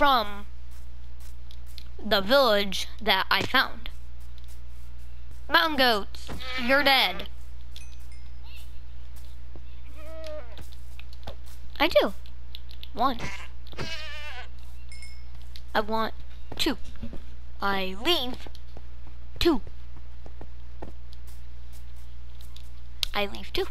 from the village that I found. Mountain goats, you're dead. I do. One. I want two. I leave two. I leave two.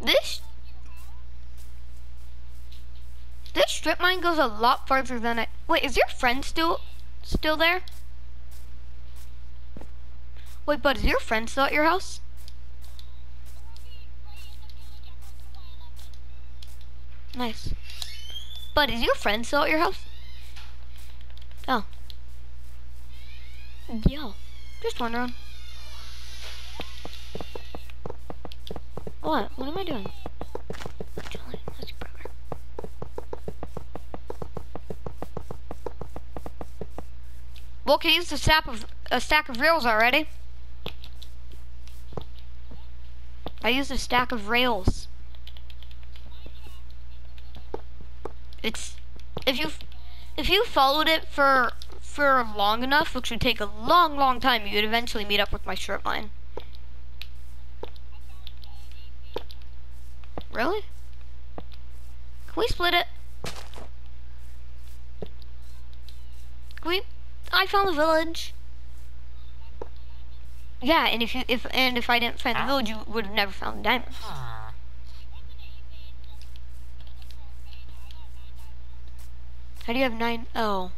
This this strip mine goes a lot farther than I. Wait, is your friend still still there? Wait, but is your friend still at your house? Nice. But is your friend still at your house? Oh. Yeah. Just wondering. What? What am I doing? Well, can use the stack of a stack of rails already. I used a stack of rails. It's if you if you followed it for for long enough, which would take a long, long time, you'd eventually meet up with my strip mine. Really? Can we split it? Can we? I found the village. Yeah, and if you if and if I didn't find the village, you would have never found the diamonds. How do you have nine? Oh.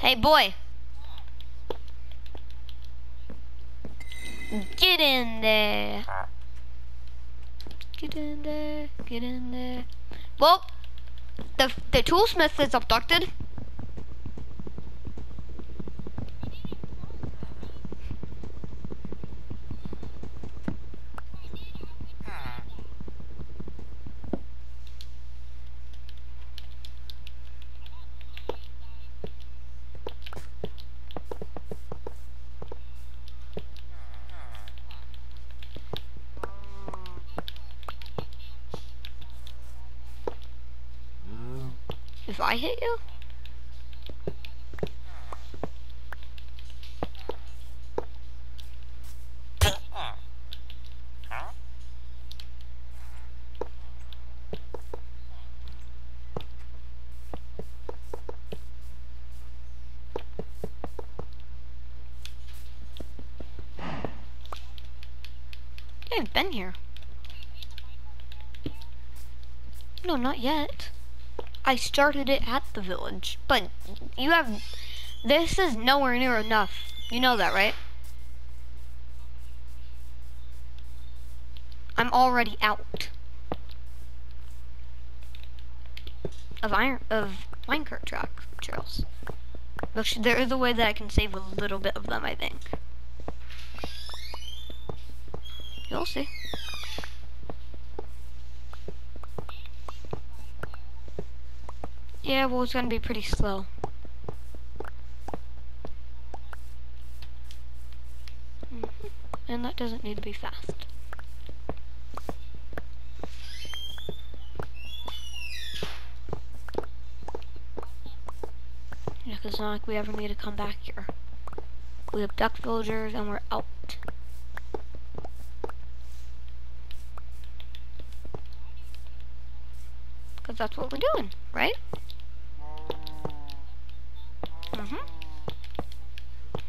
Hey, boy. Get in there. Get in there. Get in there. Well, the the toolsmith is abducted. If I hit you? I've been here. No, not yet. I started it at the village, but you have, this is nowhere near enough. You know that, right? I'm already out of iron of minecart track trails. Which there is a way that I can save a little bit of them, I think. You'll see. Yeah, well, it's gonna be pretty slow. Mm. And that doesn't need to be fast. Yeah, because it's not like we ever need to come back here. We abduct villagers and we're out. Because that's what we're doing, right? Mm-hmm.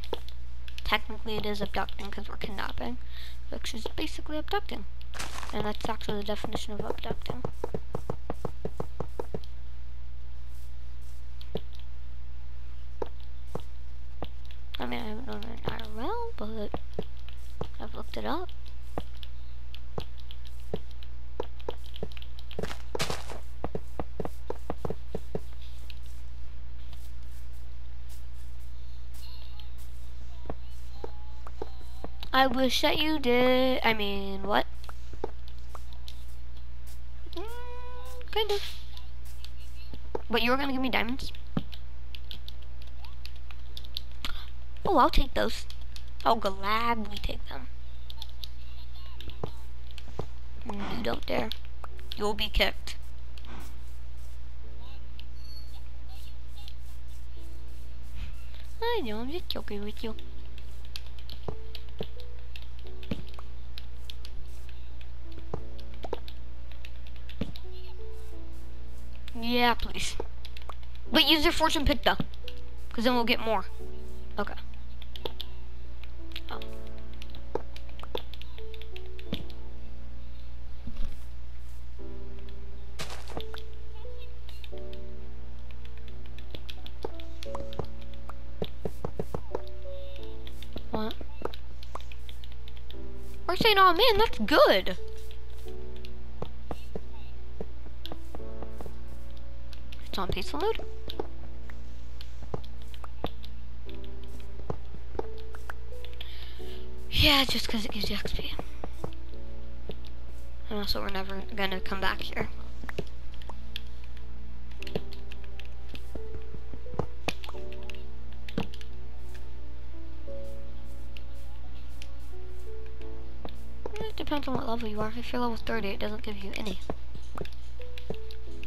Technically it is abducting because we're kidnapping, which is basically abducting. And that's actually the definition of abducting. I mean, I haven't known it IRL, but I've looked it up. I wish that you did. I mean, what? Mm, kind of. But you were gonna give me diamonds? Oh, I'll take those. I'll gladly take them. You don't dare. You'll be kicked. I know, I'm just joking with you. Yeah, please. But use your fortune pick though. Because then we'll get more. Okay. Oh. What? We're saying, oh man, that's good. On pizza load. Yeah, just because it gives you XP. And also, we're never gonna come back here. It depends on what level you are. If you're level 30, it doesn't give you any.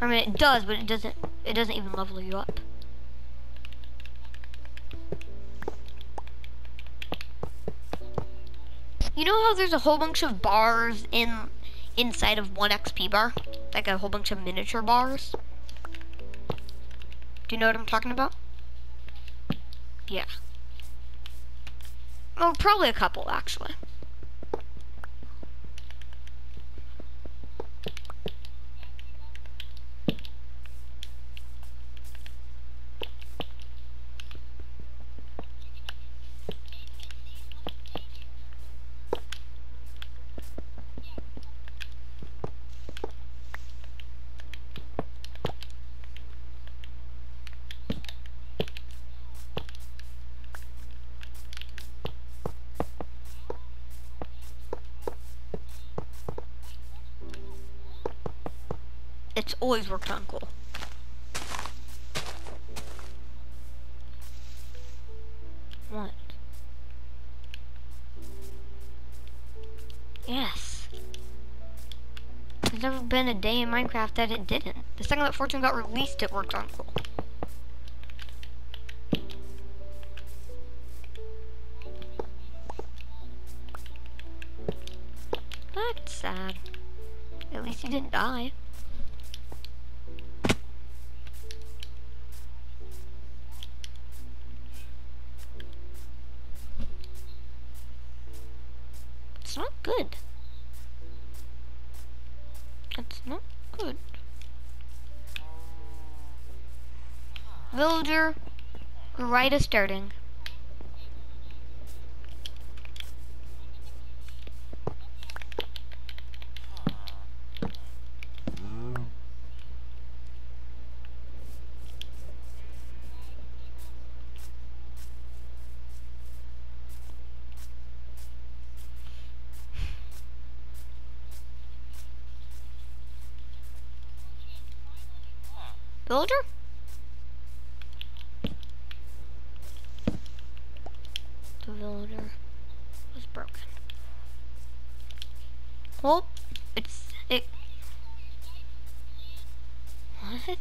I mean, it does, but it doesn't. It doesn't even level you up. You know how there's a whole bunch of bars in inside of one XP bar, like a whole bunch of miniature bars. Do you know what I'm talking about? Yeah. Well, probably a couple actually. It's always worked on coal. What? Yes. There's never been a day in Minecraft that it didn't. The second that Fortune got released, it worked on coal. That's sad. At least he didn't die. Good. It's not good. Villager, right is starting. Villager? The villager was broken. Well, it's it. What?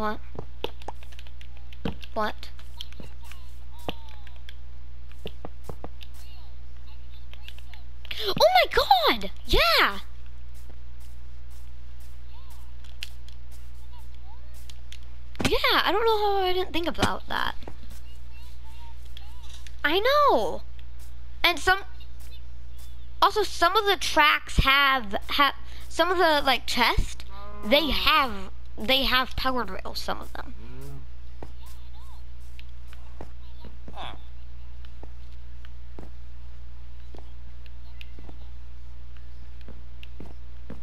What? What? Oh my god! Yeah! Yeah, I don't know how I didn't think about that. I know! And some... Also, some of the tracks have... have some of the, like, chests, they have... They have power rails, some of them.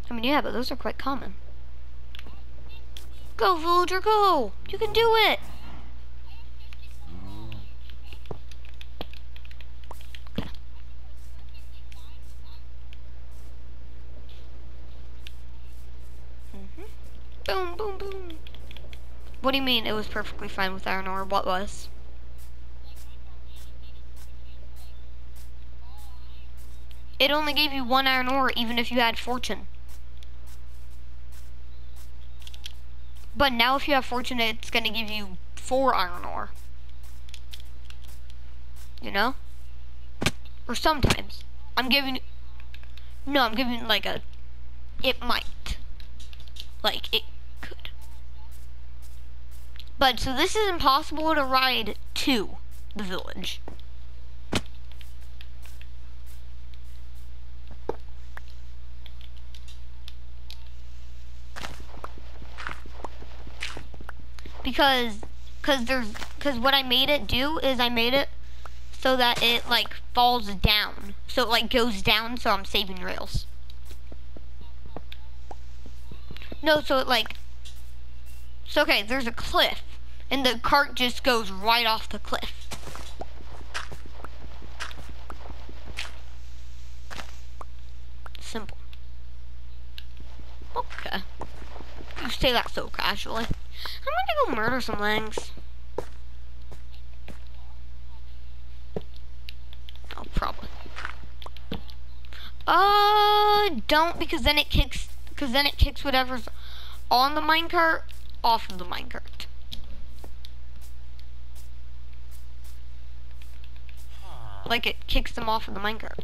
I mean, yeah, but those are quite common. Go, villager, go! You can do it! Do you mean it was perfectly fine with iron ore? What was? It only gave you one iron ore even if you had fortune. But now if you have fortune, it's gonna give you four iron ore. You know? Or sometimes. I'm giving, no, I'm giving like a, it might. Like, it. But, so this is impossible to ride to the village. because because there's because what I made it do is I made it so that it like falls down. So it like goes down so I'm saving rails. No so it like so okay there's a cliff and the cart just goes right off the cliff simple okay you say that so casually I'm gonna go murder some langs. Oh, probably. Uh, don't because then it kicks because then it kicks whatever's on the minecart off of the minecart. Like it kicks them off of the minecart.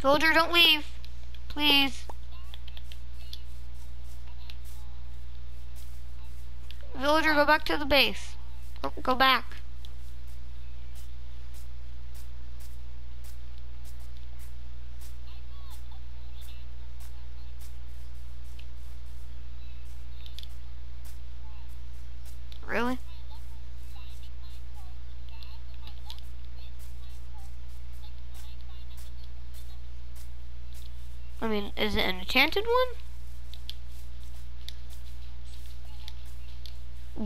Soldier, don't leave. Please. Villager, go back to the base. Go, go back. Really? I mean, is it an enchanted one?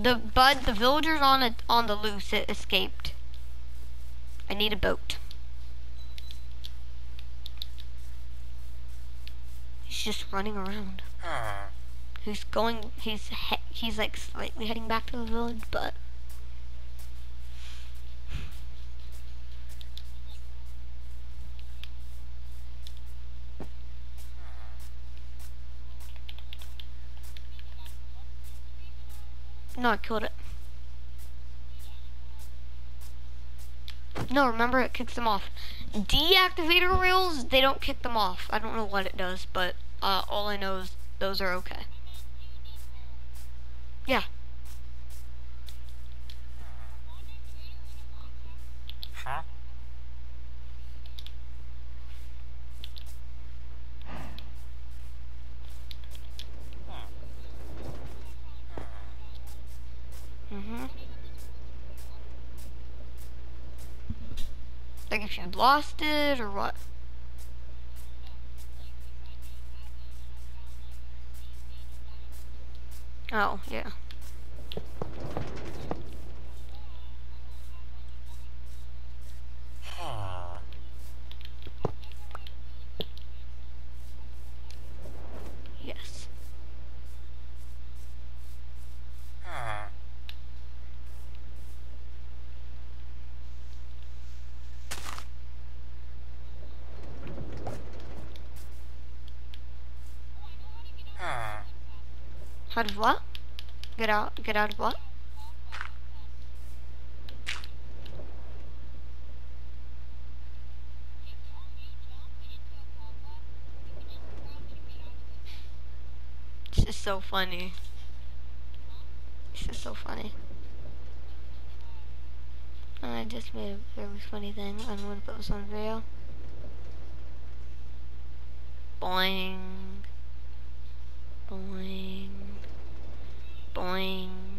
The bud, the villagers on it on the loose it escaped. I need a boat. He's just running around. He's going. He's he's like slightly heading back to the village, but No, I killed it. No, remember it kicks them off. Deactivator rails, they don't kick them off. I don't know what it does, but uh, all I know is those are okay. Yeah. Huh? Mm-hmm. You lost it or what? Oh, yeah. Huh. Yes. Huh. Huh. How did what? Get out, get out of what? This is so funny. This is so funny. I just made a very funny thing. I'm gonna put this on video. Boing. Boing. Boing.